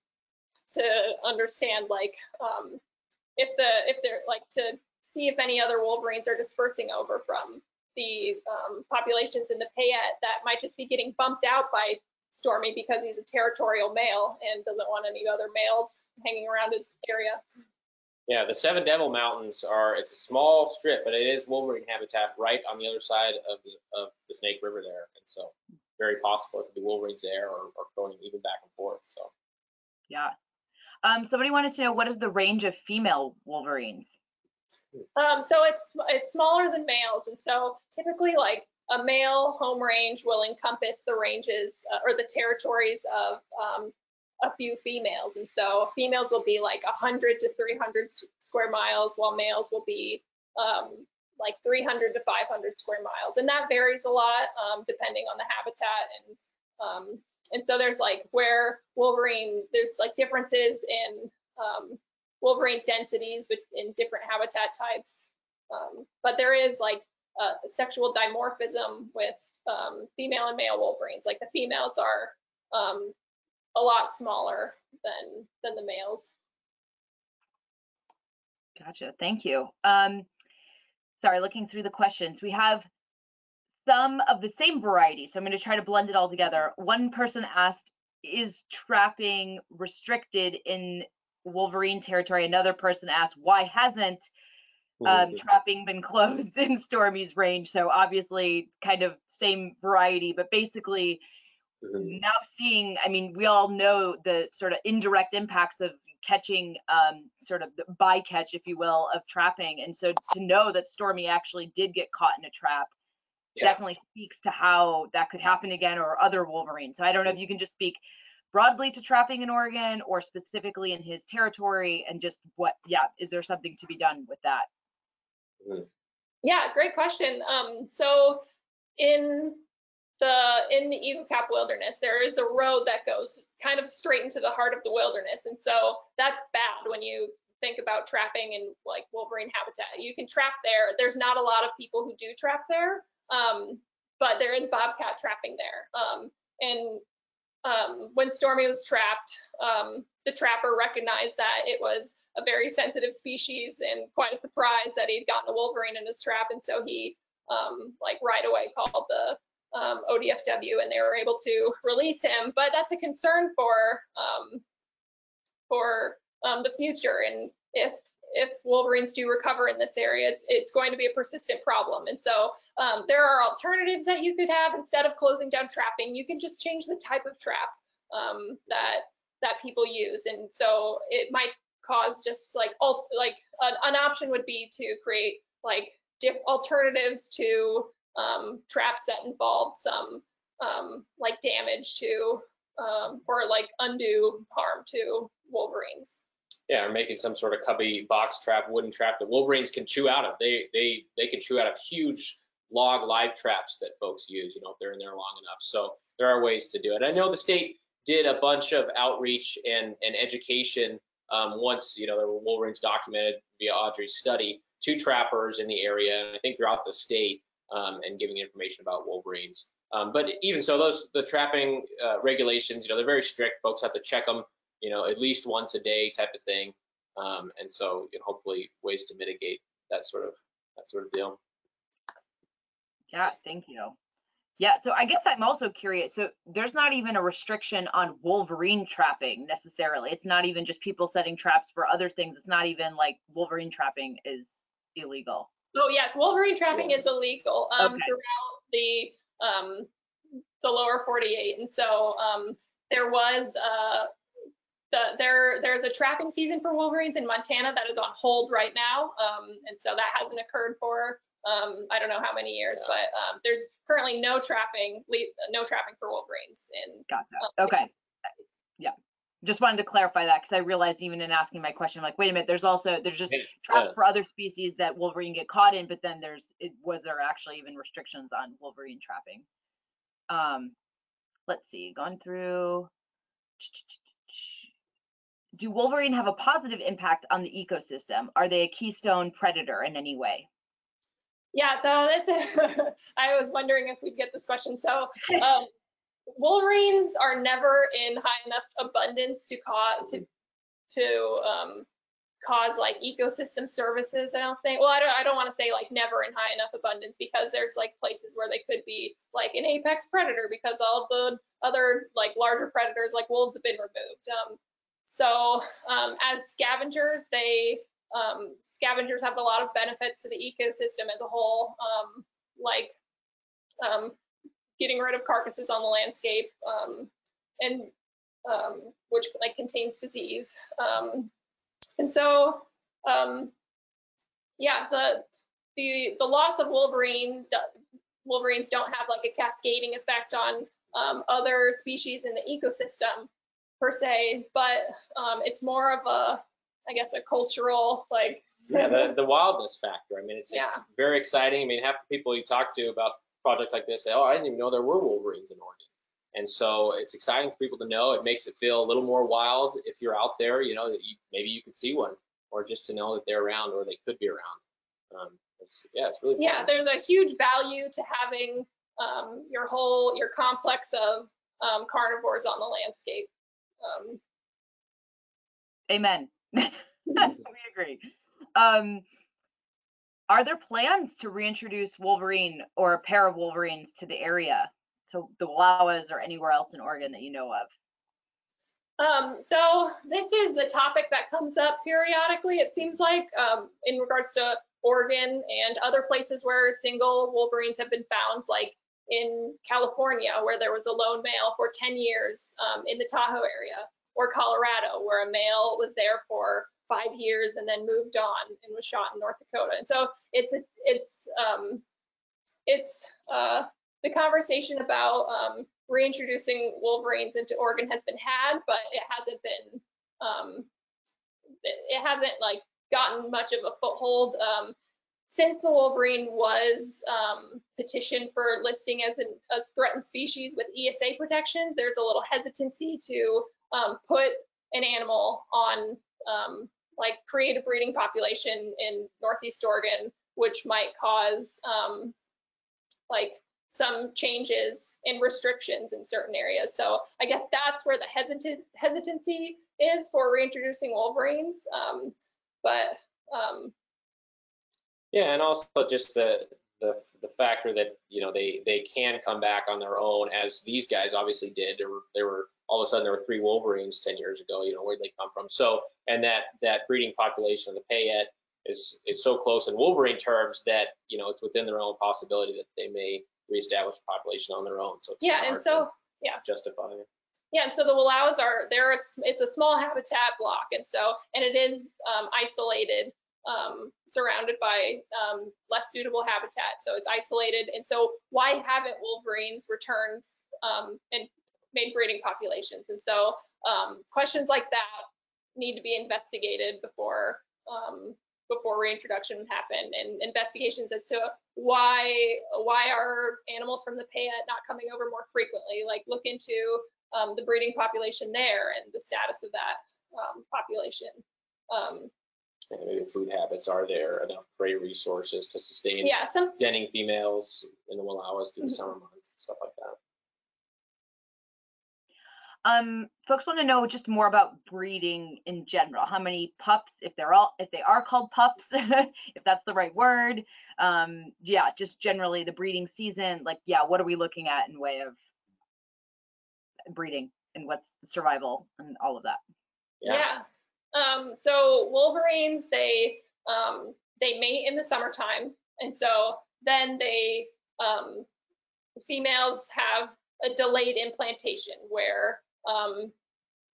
to understand like um, if the if they're like to see if any other wolverines are dispersing over from the um, populations in the Payette that might just be getting bumped out by Stormy because he's a territorial male and doesn't want any other males hanging around his area. Yeah, the Seven Devil Mountains are, it's a small strip, but it is Wolverine habitat right on the other side of the, of the Snake River there. And so very possible it could be Wolverines there or, or going even back and forth. So. Yeah, um, somebody wanted to know what is the range of female wolverines? Um, so it's it's smaller than males, and so typically like a male home range will encompass the ranges uh, or the territories of um, a few females, and so females will be like 100 to 300 square miles, while males will be um, like 300 to 500 square miles, and that varies a lot um, depending on the habitat and um, and so there's like where Wolverine, there's like differences in um, Wolverine densities in different habitat types. Um, but there is like sexual dimorphism with um, female and male Wolverines. Like the females are a lot smaller than than the males. Gotcha. Thank you. Um, sorry, looking through the questions, we have some of the same variety. So I'm going to try to blend it all together. One person asked, is trapping restricted in Wolverine territory? Another person asked, why hasn't um, trapping been closed in Stormy's range? So obviously kind of same variety, but basically mm-hmm. now seeing, I mean, we all know the sort of indirect impacts of catching um, sort of the bycatch, if you will, of trapping. And so to know that Stormy actually did get caught in a trap yeah. definitely speaks to how that could happen again or other Wolverines. So I don't know if you can just speak broadly to trapping in Oregon or specifically in his territory and just what, yeah, is there something to be done with that? Yeah, great question. Um, so in the in the Eagle Cap Wilderness, there is a road that goes kind of straight into the heart of the wilderness, and so that's bad when you think about trapping in like wolverine habitat. You can trap there. There's not a lot of people who do trap there, um, but there is bobcat trapping there. Um, and um, when Stormy was trapped, um, the trapper recognized that it was a very sensitive species and quite a surprise that he'd gotten a wolverine in his trap. And so he um, like right away called the um, ODFW and they were able to release him. But that's a concern for um, for um, the future. And if if wolverines do recover in this area, it's, it's going to be a persistent problem. And so um, there are alternatives that you could have instead of closing down trapping. You can just change the type of trap um, that that people use. And so it might cause just like alt like an, an option would be to create like alternatives to um, traps that involve some um, like damage to um, or like undue harm to wolverines. Yeah, or making some sort of cubby box trap, wooden trap that wolverines can chew out of. They they they can chew out of huge log live traps that folks use, you know, if they're in there long enough. So there are ways to do it. I know the state did a bunch of outreach and, and education um, once, you know, there were wolverines documented via Audrey's study to trappers in the area, and I think throughout the state, um, and giving information about wolverines. Um, but even so, those the trapping uh, regulations, you know, they're very strict. Folks have to check them, you know, at least once a day type of thing. Um, and so, you know, hopefully, ways to mitigate that sort of that sort of deal. Yeah, thank you. Yeah, so I guess I'm also curious. So there's not even a restriction on wolverine trapping necessarily. It's not even just people setting traps for other things. It's not even like wolverine trapping is illegal. Oh yes, wolverine trapping is illegal um, Okay. throughout the um, the lower 48, and so um, there was uh, the there there's a trapping season for wolverines in Montana that is on hold right now, um, and so that hasn't occurred for um, I don't know how many years, but um, there's currently no trapping no trapping for wolverines in. Gotcha. Okay. Just wanted to clarify that because I realized even in asking my question, I'm like, wait a minute, there's also, there's just Yeah, traps for other species that wolverine get caught in, but then there's, it, was there actually even restrictions on wolverine trapping? Um, let's see, going through. Do wolverine have a positive impact on the ecosystem? Are they a keystone predator in any way? Yeah, so this I was wondering if we'd get this question. So um, wolverines are never in high enough abundance to cause to to um, cause like ecosystem services. I don't think. Well, I don't. I don't want to say like never in high enough abundance because there's like places where they could be like an apex predator because all the other like larger predators like wolves have been removed. Um, so um, as scavengers, they um, scavengers have a lot of benefits to the ecosystem as a whole, um, like um, getting rid of carcasses on the landscape, um, and um, which like contains disease. Um, and so, um, yeah, the the the loss of wolverine, wolverines don't have like a cascading effect on um, other species in the ecosystem per se, but um, it's more of a I guess a cultural like Yeah, the, the wildness factor. I mean, it's, it's very exciting. I mean, half the people you talk to about projects like this say, oh, I didn't even know there were wolverines in Oregon. And so it's exciting for people to know. It makes it feel a little more wild if you're out there, you know, that you, maybe you could see one or just to know that they're around or they could be around. Um, it's, yeah, it's really yeah fun. there's a huge value to having um, your whole your complex of um, carnivores on the landscape um, Amen. we agree. Are there plans to reintroduce Wolverine or a pair of Wolverines to the area, to the Wallowas or anywhere else in Oregon that you know of? Um, so this is the topic that comes up periodically, it seems like, um, in regards to Oregon and other places where single wolverines have been found, like in California, where there was a lone male for 10 years um, in the Tahoe area, or Colorado, where a male was there for five years and then moved on and was shot in North Dakota. And so it's it's um, it's uh, the conversation about um, reintroducing wolverines into Oregon has been had, but it hasn't been um, it hasn't like gotten much of a foothold. Um, since the Wolverine was um, petitioned for listing as an, a threatened species with ESA protections, there's a little hesitancy to um, put an animal on, um, like create a breeding population in Northeast Oregon, which might cause um, like some changes and restrictions in certain areas. So I guess that's where the hesitant hesitancy is for reintroducing wolverines. Um, but um, Yeah, and also just the, the, the factor that, you know, they, they can come back on their own as these guys obviously did. There were, there were, all of a sudden there were three Wolverines 10 years ago, you know, where'd they come from? So, and that, that breeding population of the Payette is, is so close in Wolverine terms that, you know, it's within their own possibility that they may reestablish a population on their own. So it's yeah, and so yeah. Justify. Yeah, and so the Wallowas are s- it's a small habitat block, and so and it is um, isolated, um, surrounded by um, less suitable habitat. So it's isolated, and so why haven't wolverines returned um, and made breeding populations? And so um, questions like that need to be investigated before um, before reintroduction happen, and investigations as to why why are animals from the Payette not coming over more frequently? Like look into um, the breeding population there and the status of that population. Um, And maybe food habits, are there enough prey resources to sustain yeah, some denning females in the Wallowas through the Mhm. summer months and stuff like that? Um, folks want to know just more about breeding in general. How many pups, if they're all, if they are called pups, if that's the right word. Um, yeah, just generally the breeding season. Like, yeah, what are we looking at in way of breeding and what's the survival and all of that? yeah. Um, so wolverines, they um, they mate in the summertime, and so then they um, the females have a delayed implantation where um,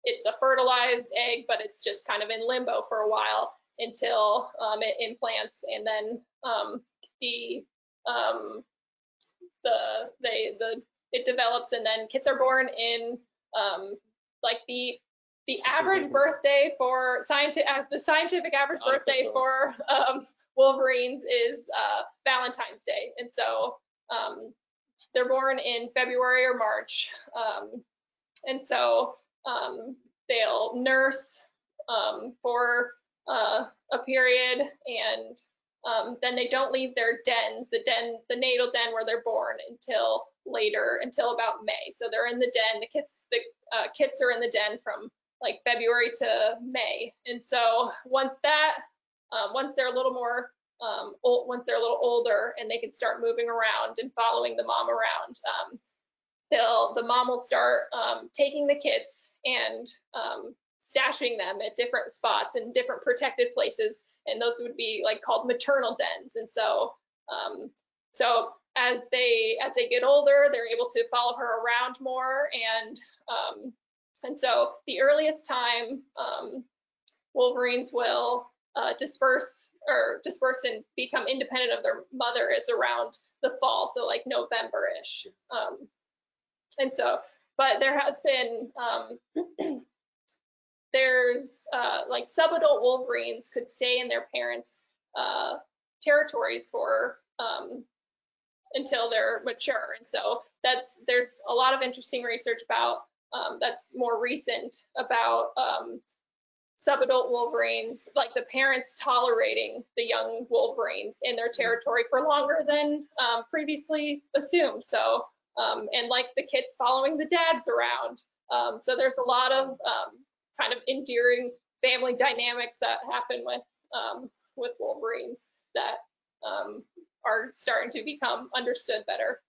it's a fertilized egg, but it's just kind of in limbo for a while until um, it implants, and then um, the the they the it develops, and then kits are born in like the the average birthday for scientific the scientific average birthday for um, wolverines is uh, Valentine's Day, and so um, they're born in February or March, um, and so um, they'll nurse um, for uh, a period, and um, then they don't leave their dens, the den, the natal den where they're born, until later, until about May. So they're in the den. The kits, the uh, kits are in the den from like February to May, and so once that, um, once they're a little more um, old, once they're a little older and they can start moving around and following the mom around, um, they'll the mom will start um, taking the kits and um, stashing them at different spots in different protected places, and those would be like called maternal dens. And so, um, so as they as they get older, they're able to follow her around more, and um, and so the earliest time um, wolverines will uh, disperse or disperse and become independent of their mother is around the fall, so like November-ish. Um, and so, but there has been, um, there's uh, like subadult wolverines could stay in their parents' uh, territories for um, until they're mature. And so that's there's a lot of interesting research about um, that's more recent about um, subadult wolverines, like the parents tolerating the young wolverines in their territory for longer than um, previously assumed. So, um, and like the kids following the dads around. Um, so there's a lot of um, kind of endearing family dynamics that happen with with wolverines that are starting to become understood better.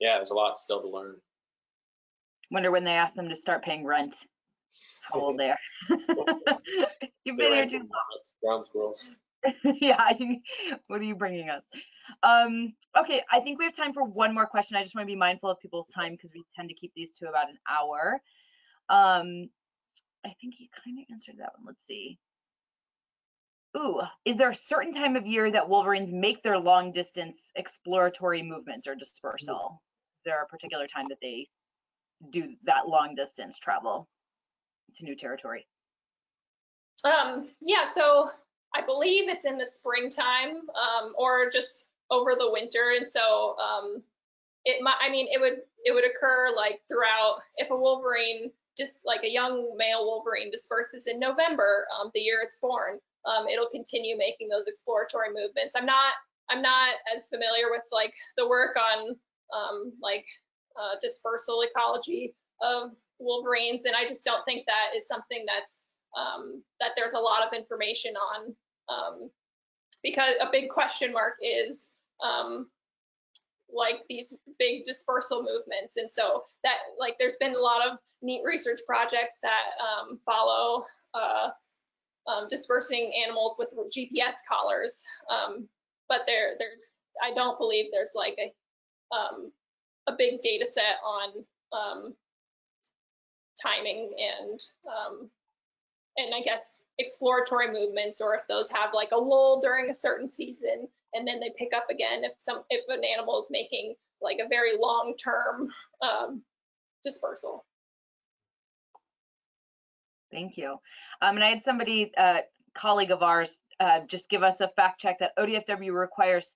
Yeah, there's a lot still to learn. Wonder when they ask them to start paying rent. How old they are. You've been here too grounds- Ground squirrels. yeah, I think, what are you bringing us? Um, okay, I think we have time for one more question. I just want to be mindful of people's time because we tend to keep these to about an hour. Um, I think you kind of answered that one. Let's see. Ooh, is there a certain time of year that wolverines make their long distance exploratory movements or dispersal? Is there a particular time that they do that long distance travel to new territory? Um, yeah, so I believe it's in the springtime um, or just over the winter. And so um, it might, I mean, it would, it would occur like throughout, if a Wolverine, just like a young male Wolverine disperses in November, um, the year it's born, um, it'll continue making those exploratory movements. I'm not, I'm not as familiar with like the work on um, like uh, dispersal ecology of Wolverines, and I just don't think that is something that's um, that there's a lot of information on um, because a big question mark is um, like these big dispersal movements. And so that like there's been a lot of neat research projects that um, follow uh, um, dispersing animals with GPS collars. Um, but there, there's, I don't believe there's like a, um, a big data set on um, timing and um, and I guess exploratory movements or if those have like a lull during a certain season and then they pick up again if some if an animal is making like a very long term um, dispersal. Thank you. Um, and I had somebody, uh, colleague of ours, uh, just give us a fact check that ODFW requires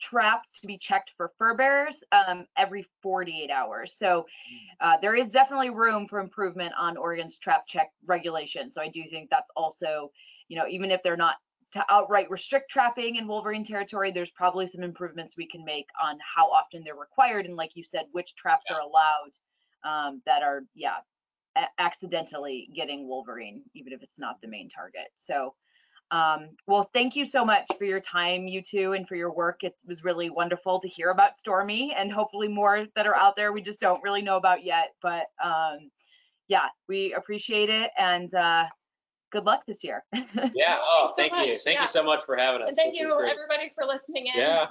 traps to be checked for fur bearers um, every 48 hours. So uh, there is definitely room for improvement on Oregon's trap check regulation. So I do think that's also, you know, even if they're not to outright restrict trapping in Wolverine territory, there's probably some improvements we can make on how often they're required. And like you said, which traps are allowed um, that are, yeah, accidentally getting Wolverine, even if it's not the main target. So um, well, thank you so much for your time, you two, and for your work. It was really wonderful to hear about Stormy and hopefully more that are out there we just don't really know about yet. But um, yeah, we appreciate it and uh, good luck this year. Yeah, oh, so thank you. Thank Yeah. you so much for having us. And thank This you everybody for listening in. Yeah.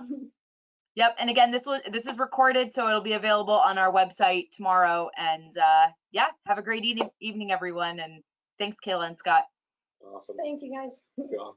yep. And again, this was this is recorded, so it'll be available on our website tomorrow. And uh, yeah, have a great evening, evening, everyone. And thanks, Kayla and Scott. Awesome. Thank you guys. On.